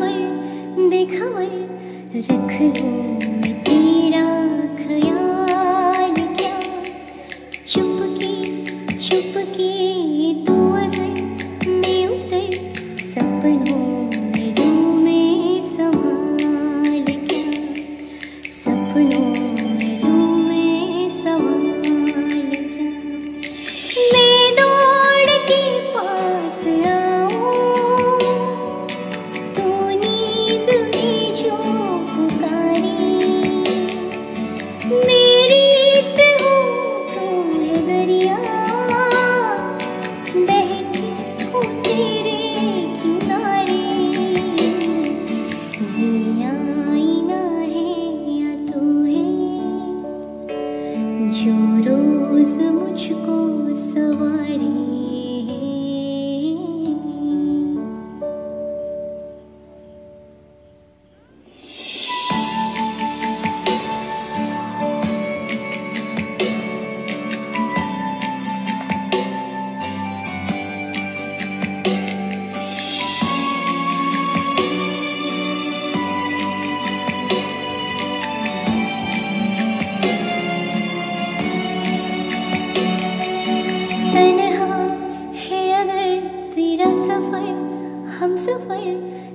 बेखबर बेखबर रख लूँ मैं तेरा ख्याल क्या? चुपके चुपके हम सफ़र